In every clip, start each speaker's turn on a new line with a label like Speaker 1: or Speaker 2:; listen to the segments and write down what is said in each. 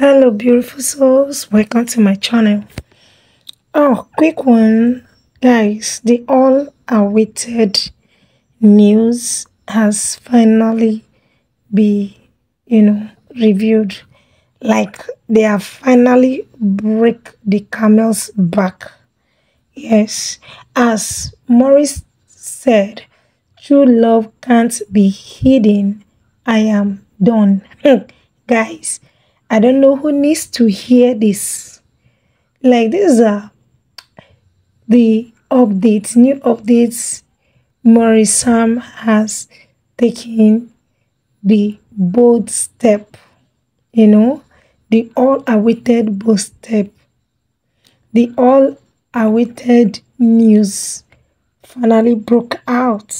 Speaker 1: hello beautiful souls. Welcome to my channel. Oh quick one guys. The all awaited news has finally be you know reviewed like they have finally break the camel's back. Yes. As Maurice said true love can't be hidden. I am done. Guys I don't know who needs to hear this. Like these are uh, the updates, new updates Maurice Sam has taken the bold step, you know, the all awaited bold step, the all awaited news finally broke out.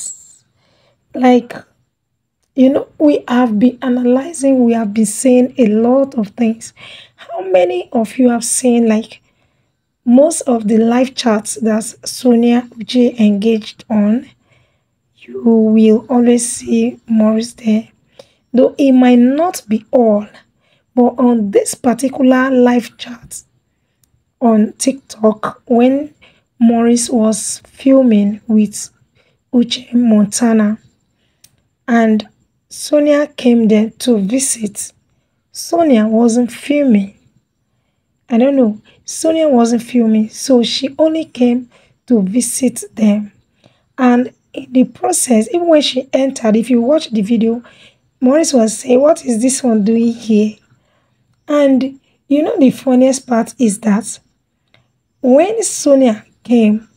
Speaker 1: Like you know, we have been analyzing, we have been saying a lot of things. How many of you have seen like most of the live chats that Sonia Uche engaged on? You will always see Maurice there. Though it might not be all, but on this particular live chat on TikTok, when Maurice was filming with Uche Montana, and Sonia came there to visit. Sonia wasn't filming. I don't know. Sonia wasn't filming, so she only came to visit them. And in the process, even when she entered, if you watch the video, Maurice was saying, What is this one doing here? And you know, the funniest part is that when Sonia came,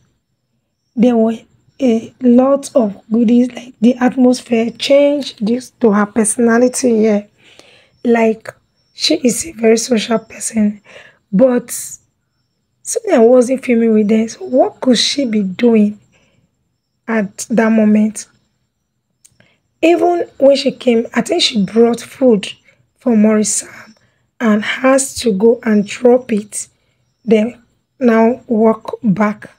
Speaker 1: there were a lot of goodies like the atmosphere changed this to her personality yeah. Like she is a very social person but Sonia wasn't filming with them so what could she be doing at that moment? Even when she came i think she brought food for Maurice and has to go and drop it then now walk back.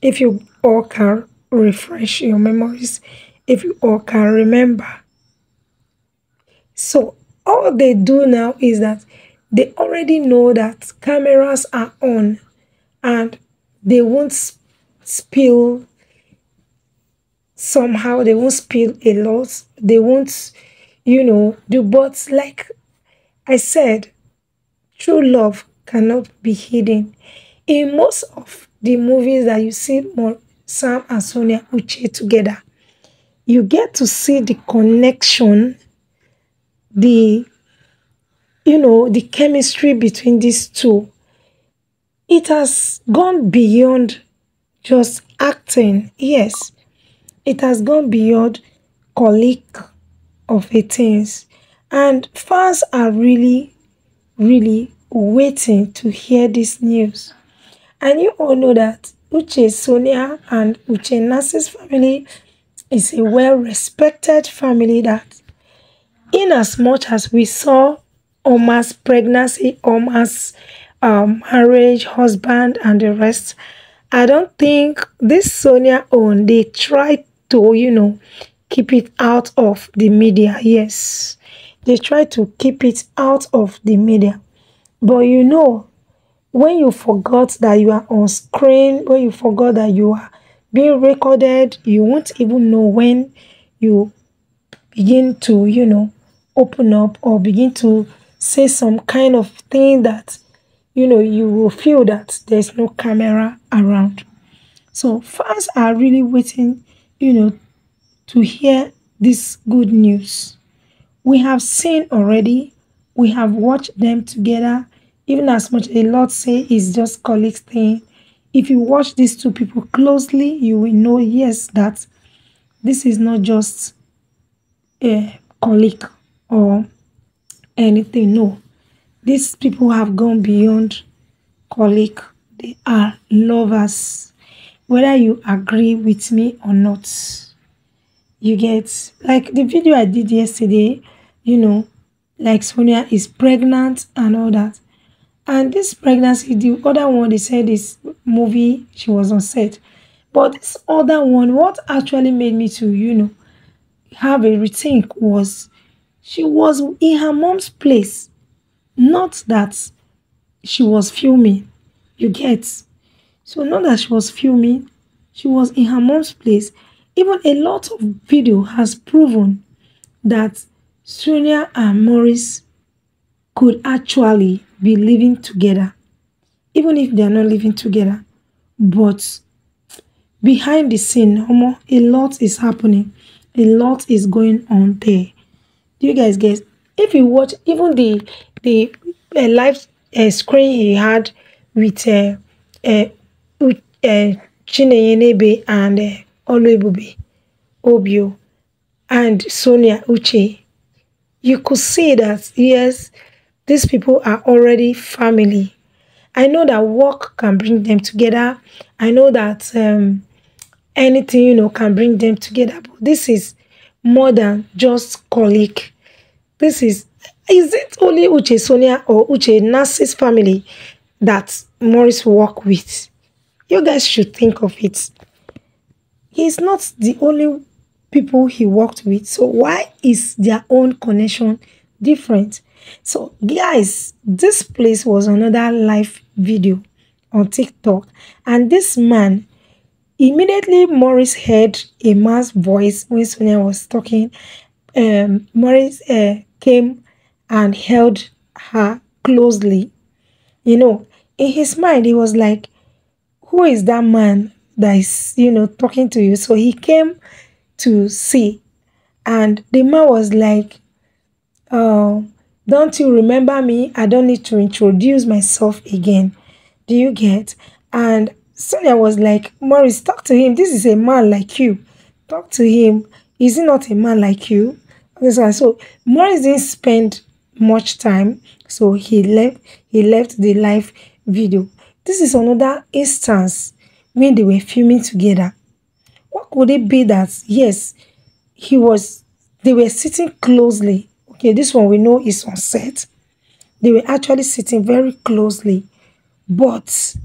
Speaker 1: If you all can refresh your memories if you all can remember. So all they do now is that they already know that cameras are on and they won't spill somehow they won't spill a lot they won't you know do but like i said true love cannot be hidden in most of the movies that you see Maurice Sam and Sonia Uche together, you get to see the connection, the, you know, the chemistry between these two. It has gone beyond just acting. Yes, it has gone beyond colleague of 18s. And fans are really, really waiting to hear this news. And you all know that Uche Sonia and Uche Nasi's family is a well-respected family that in as much as we saw Oma's pregnancy, Oma's um, marriage, husband, and the rest, I don't think this Sonia own, they tried to, you know, keep it out of the media. Yes, they try to keep it out of the media. But you know, when you forgot that you are on screen, when you forgot that you are being recorded, you won't even know when you begin to, you know, open up or begin to say some kind of thing that, you know, you will feel that there's no camera around. So fans are really waiting, you know, to hear this good news. We have seen already, we have watched them together even as much a lot say is just colleagues thing. If you watch these two people closely you will know yes that this is not just a colleague or anything. No. These people have gone beyond colleague. They are lovers. Whether you agree with me or not you get like the video i did yesterday you know like sonia is pregnant and all that and this pregnancy, the other one, they said this movie, she was on set. But this other one, what actually made me to, you know, have a rethink was she was in her mom's place Not that she was filming, you get. So not that she was filming, she was in her mom's place. Even a lot of video has proven that Sonia and Maurice could actually be living together, even if they are not living together. But behind the scene, a lot is happening, a lot is going on there. Do you guys guess? If you watch even the the uh, live uh, screen he had with uh, uh, uh, Chinenye and uh, Oluebube Obio and Sonia Uche, you could see that yes, these people are already family. I know that work can bring them together. I know that um, anything you know can bring them together. But this is more than just colleague. This is is it only Uche Sonia or Uche Nasi's family that Maurice work with? You guys should think of it. He's not the only people he worked with. So why is their own connection different? So guys, this place was another live video on TikTok and this man immediately Maurice heard a man's voice when Sonia was talking. Um, Maurice uh, came and held her closely. You know, in his mind, he was like, Who is that man that is, you know, talking to you? So he came to see, and the man was like, Oh, don't you remember me? I don't need to introduce myself again. Do you get? And Sonia was like, Maurice, talk to him. This is a man like you. Talk to him. Is he not a man like you? So Maurice didn't spend much time so he left he left the live video this is another instance when they were filming together what could it be that yes he was they were sitting closely okay this one we know is on set they were actually sitting very closely but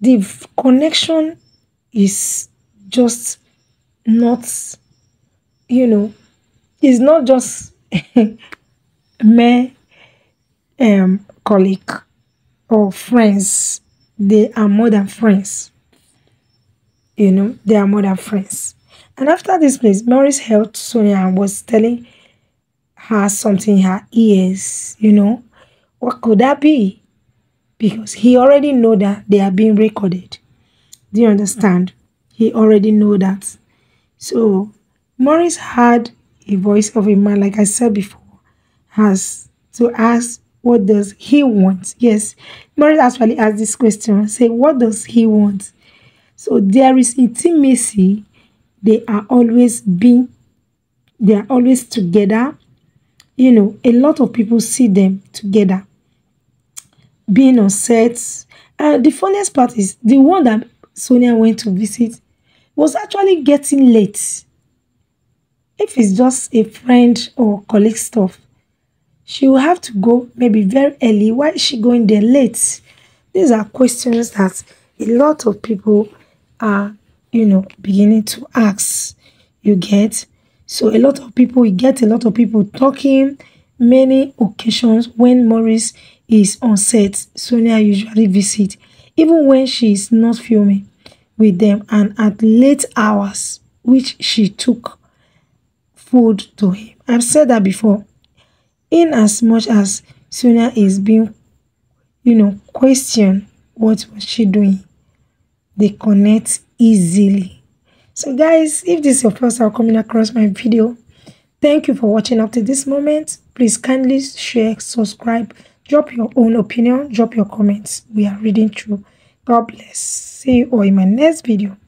Speaker 1: the connection is just not you know it's not just mere um, colleague or friends, they are more than friends. You know, they are more than friends. And after this place, Maurice helped Sonia and was telling her something in her ears, you know. What could that be? Because he already know that they are being recorded. Do you understand? He already know that. So Maurice had a voice of a man, like I said before has to ask what does he want yes Maurice actually asked this question say what does he want so there is intimacy they are always being they are always together you know a lot of people see them together being on sets and the funniest part is the one that sonia went to visit was actually getting late if it's just a friend or colleague stuff she will have to go maybe very early. Why is she going there late? These are questions that a lot of people are, you know, beginning to ask. You get? So a lot of people, we get a lot of people talking. Many occasions when Maurice is on set, Sonia usually visit, even when she is not filming with them and at late hours, which she took food to him. I've said that before in as much as Sonia is being, you know, questioned what was she doing, they connect easily. So guys, if this is your first time coming across my video, thank you for watching up to this moment. Please kindly share, subscribe, drop your own opinion, drop your comments. We are reading through. God bless. See you all in my next video.